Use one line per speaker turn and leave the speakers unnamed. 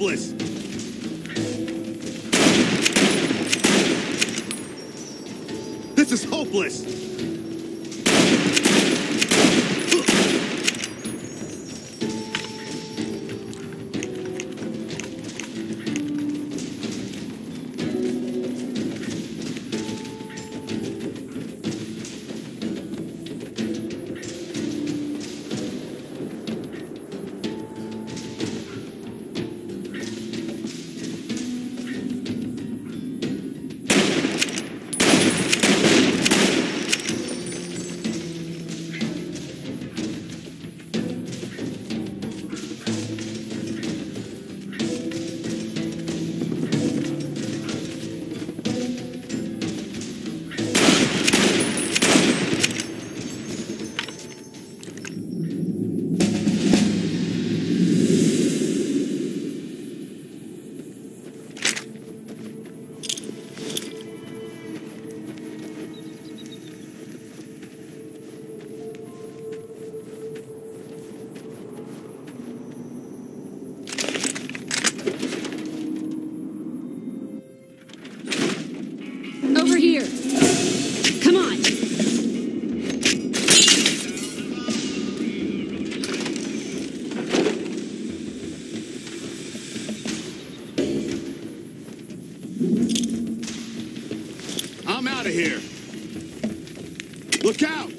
Hopeless! This is hopeless! I'm out of here. Look out!